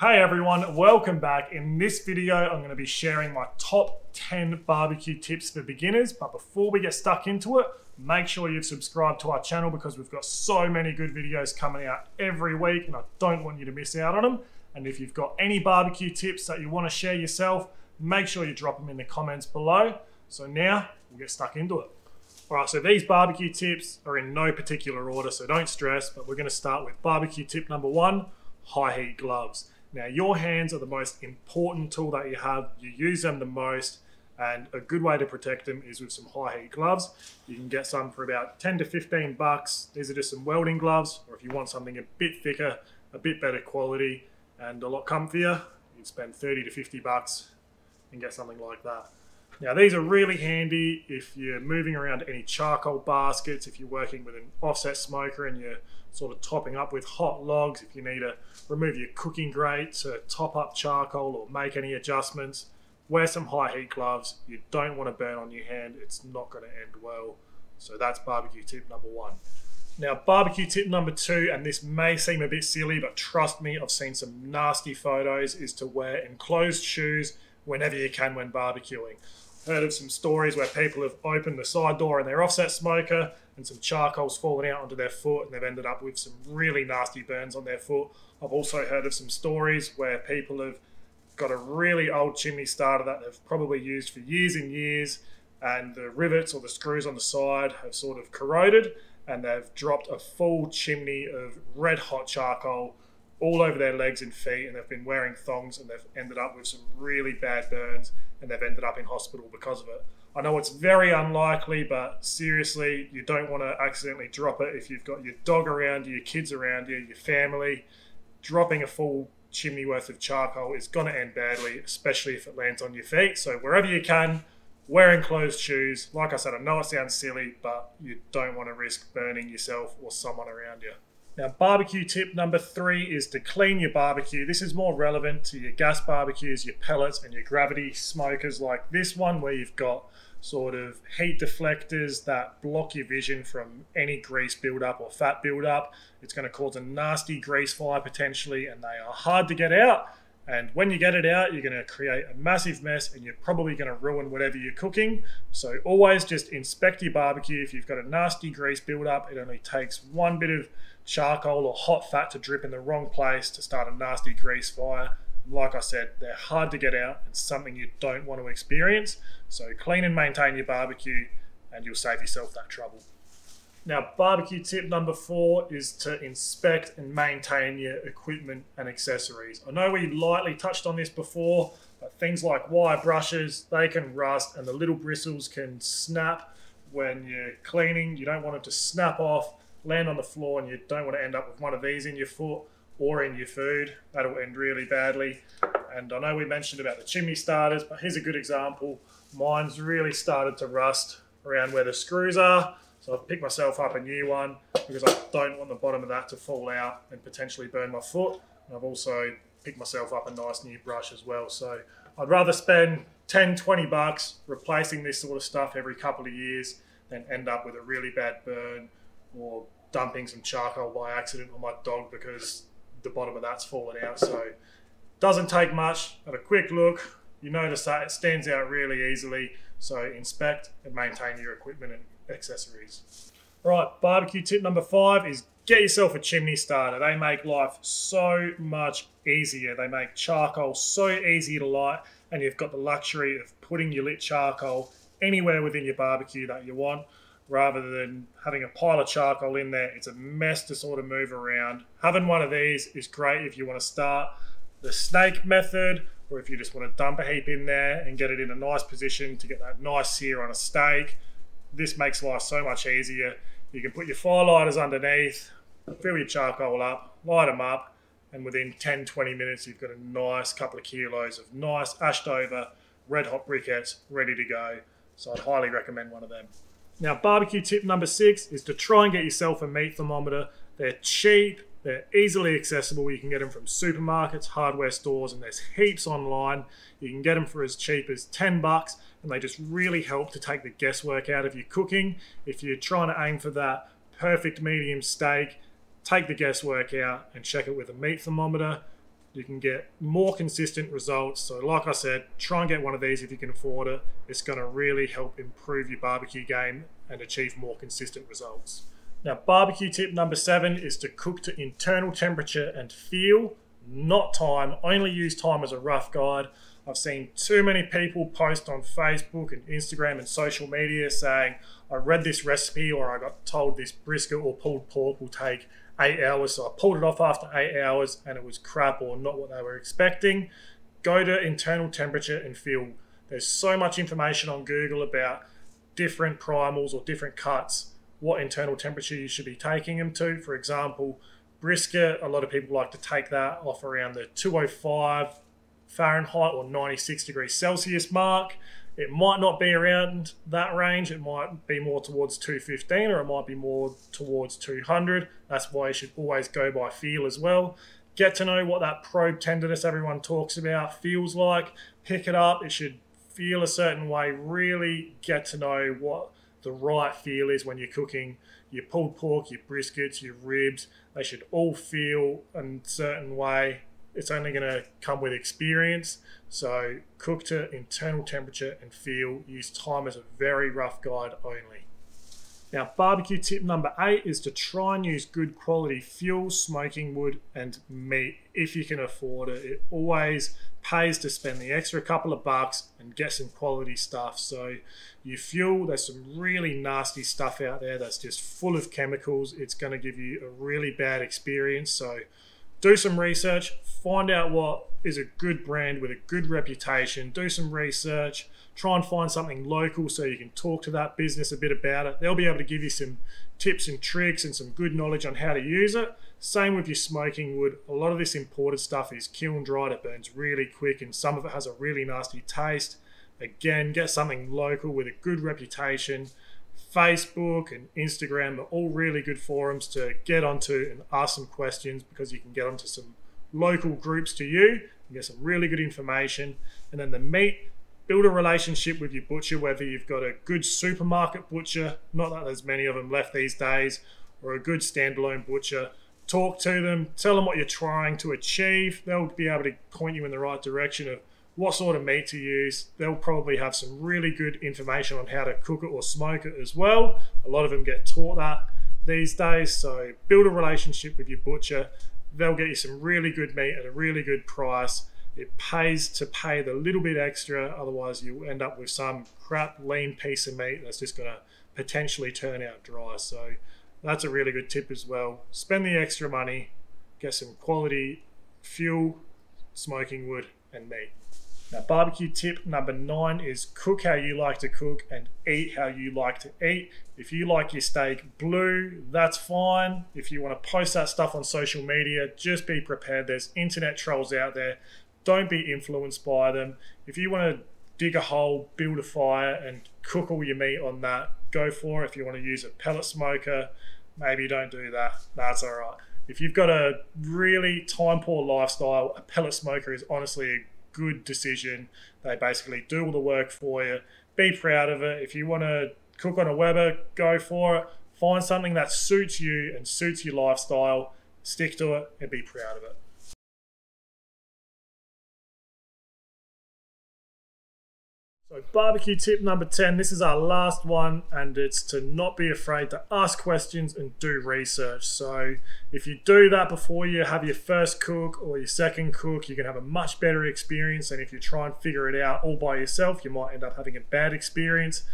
Hey everyone, welcome back. In this video, I'm going to be sharing my top 10 barbecue tips for beginners. But before we get stuck into it, make sure you've subscribed to our channel because we've got so many good videos coming out every week and I don't want you to miss out on them. And if you've got any barbecue tips that you want to share yourself, make sure you drop them in the comments below. So now we'll get stuck into it. All right, so these barbecue tips are in no particular order, so don't stress, but we're gonna start with barbecue tip number one, high heat gloves. Now, your hands are the most important tool that you have. You use them the most, and a good way to protect them is with some high heat gloves. You can get some for about 10 to 15 bucks. These are just some welding gloves, or if you want something a bit thicker, a bit better quality, and a lot comfier, you'd spend 30 to 50 bucks and get something like that. Now these are really handy if you're moving around any charcoal baskets, if you're working with an offset smoker and you're sort of topping up with hot logs, if you need to remove your cooking grate to top up charcoal or make any adjustments, wear some high heat gloves. You don't want to burn on your hand, it's not going to end well. So that's barbecue tip number one. Now, barbecue tip number two, and this may seem a bit silly, but trust me, I've seen some nasty photos, is to wear enclosed shoes whenever you can when barbecuing heard of some stories where people have opened the side door in their offset smoker and some charcoal's fallen out onto their foot and they've ended up with some really nasty burns on their foot. I've also heard of some stories where people have got a really old chimney starter that they've probably used for years and years and the rivets or the screws on the side have sort of corroded and they've dropped a full chimney of red hot charcoal all over their legs and feet, and they've been wearing thongs, and they've ended up with some really bad burns, and they've ended up in hospital because of it. I know it's very unlikely, but seriously, you don't want to accidentally drop it if you've got your dog around you, your kids around you, your family. Dropping a full chimney worth of charcoal is going to end badly, especially if it lands on your feet. So, wherever you can, wear enclosed shoes. Like I said, I know it sounds silly, but you don't want to risk burning yourself or someone around you. Now, barbecue tip number three is to clean your barbecue. This is more relevant to your gas barbecues, your pellets, and your gravity smokers like this one, where you've got sort of heat deflectors that block your vision from any grease buildup or fat buildup. It's going to cause a nasty grease fire potentially, and they are hard to get out. And when you get it out, you're going to create a massive mess and you're probably going to ruin whatever you're cooking. So always just inspect your barbecue. If you've got a nasty grease buildup, it only takes one bit of charcoal or hot fat to drip in the wrong place to start a nasty grease fire. Like I said, they're hard to get out and something you don't want to experience. So clean and maintain your barbecue and you'll save yourself that trouble. Now, barbecue tip number four is to inspect and maintain your equipment and accessories. I know we lightly touched on this before, but things like wire brushes, they can rust and the little bristles can snap when you're cleaning. You don't want it to snap off land on the floor and you don't want to end up with one of these in your foot or in your food. That'll end really badly. And I know we mentioned about the chimney starters, but here's a good example. Mine's really started to rust around where the screws are. So I've picked myself up a new one because I don't want the bottom of that to fall out and potentially burn my foot. And I've also picked myself up a nice new brush as well. So I'd rather spend 10, 20 bucks replacing this sort of stuff every couple of years than end up with a really bad burn or dumping some charcoal by accident on my dog because the bottom of that's fallen out. So doesn't take much. Have a quick look. You notice that it stands out really easily. So inspect and maintain your equipment and accessories. Right, barbecue tip number five is get yourself a chimney starter. They make life so much easier. They make charcoal so easy to light and you've got the luxury of putting your lit charcoal anywhere within your barbecue that you want rather than having a pile of charcoal in there. It's a mess to sort of move around. Having one of these is great if you want to start the snake method or if you just want to dump a heap in there and get it in a nice position to get that nice sear on a steak. This makes life so much easier. You can put your fire lighters underneath, fill your charcoal up, light them up, and within 10 20 minutes, you've got a nice couple of kilos of nice ashed over red hot briquettes ready to go. So I'd highly recommend one of them. Now, barbecue tip number six is to try and get yourself a meat thermometer. They're cheap, they're easily accessible. You can get them from supermarkets, hardware stores, and there's heaps online. You can get them for as cheap as 10 bucks, and they just really help to take the guesswork out of your cooking. If you're trying to aim for that perfect medium steak, take the guesswork out and check it with a meat thermometer. you can get more consistent results. So, like I said, try and get one of these if you can afford it. It's going to really help improve your barbecue game and achieve more consistent results. Now, barbecue tip number seven is to cook to internal temperature and feel, not time. Only use time as a rough guide. I've seen too many people post on Facebook and Instagram and social media saying, I read this recipe or I got told this brisket or pulled pork will take eight hours. So I pulled it off after eight hours and it was crap or not what they were expecting. Go to internal temperature and feel. There's so much information on Google about different primals or different cuts, what internal temperature you should be taking them to. For example, brisket, a lot of people like to take that off around the 205 Fahrenheit or 96 degrees Celsius mark. It might not be around that range. It might be more towards 215 or it might be more towards 200. That's why you should always go by feel as well. Get to know what that probe tenderness everyone talks about feels like. Pick it up. It should feel a certain way. Really get to know what the right feel is when you're cooking your pulled pork, your briskets, your ribs. They should all feel a certain way it's only going to come with experience. So cook to internal temperature and feel. Use time as a very rough guide only. Now, barbecue tip number eight is to try and use good quality fuel, smoking wood, and meat if you can afford it. It always pays to spend the extra couple of bucks and get some quality stuff. So, you fuel, there's some really nasty stuff out there that's just full of chemicals. It's going to give you a really bad experience. So, do some research, find out what is a good brand with a good reputation, do some research, try and find something local so you can talk to that business a bit about it. They'll be able to give you some tips and tricks and some good knowledge on how to use it. Same with your smoking wood. A lot of this imported stuff is kiln dried, it burns really quick, and some of it has a really nasty taste. Again, get something local with a good reputation. Facebook and Instagram are all really good forums to get onto and ask some questions because you can get onto some local groups to you and get some really good information. And then the meat, build a relationship with your butcher, whether you've got a good supermarket butcher, not that there's many of them left these days, or a good standalone butcher. Talk to them, tell them what you're trying to achieve. They'll be able to point you in the right direction of what sort of meat to use. They'll probably have some really good information on how to cook it or smoke it as well. A lot of them get taught that these days. So build a relationship with your butcher. They'll get you some really good meat at a really good price. It pays to pay the little bit extra, otherwise you end up with some crap lean piece of meat that's just going to potentially turn out dry. So that's a really good tip as well. Spend the extra money, get some quality fuel, smoking wood, and meat. Now, barbecue tip number nine is cook how you like to cook and eat how you like to eat. If you like your steak blue, that's fine. If you want to post that stuff on social media, just be prepared. There's internet trolls out there. Don't be influenced by them. If you want to dig a hole, build a fire, and cook all your meat on that, go for it. If you want to use a pellet smoker, maybe don't do that. That's all right. If you've got a really time poor lifestyle, a pellet smoker is honestly a good decision. They basically do all the work for you. Be proud of it. If you want to cook on a Weber, go for it. Find something that suits you and suits your lifestyle. Stick to it and be proud of it. So, barbecue tip number 10 this is our last one, and it's to not be afraid to ask questions and do research. So, if you do that before you have your first cook or your second cook, you can have a much better experience And if you try and figure it out all by yourself. You might end up having a bad experience.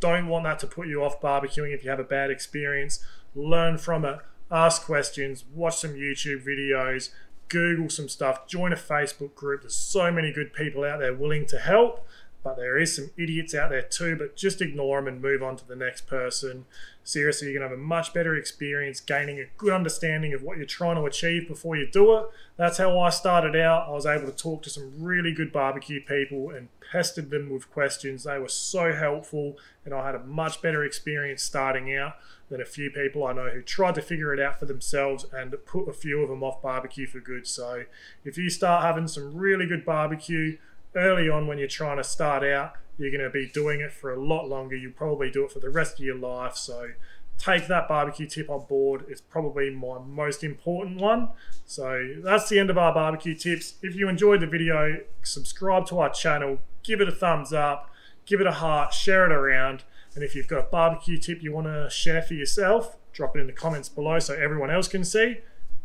Don't want that to put you off barbecuing if you have a bad experience. Learn from it, ask questions, watch some YouTube videos, Google some stuff, join a Facebook group. There's so many good people out there willing to help but there is some idiots out there too, but just ignore them and move on to the next person. Seriously, you're going to have a much better experience gaining a good understanding of what you're trying to achieve before you do it. That's how I started out. I was able to talk to some really good barbecue people and pestered them with questions. They were so helpful, and I had a much better experience starting out than a few people I know who tried to figure it out for themselves and put a few of them off barbecue for good. So if you start having some really good barbecue, early on when you're trying to start out, you're going to be doing it for a lot longer. You'll probably do it for the rest of your life. So take that barbecue tip on board. It's probably my most important one. So that's the end of our barbecue tips. If you enjoyed the video, subscribe to our channel, give it a thumbs up, give it a heart, share it around. And if you've got a barbecue tip you want to share for yourself, drop it in the comments below so everyone else can see.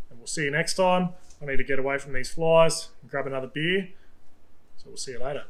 And we'll see you next time. I need to get away from these flies and grab another beer. So we'll see you later.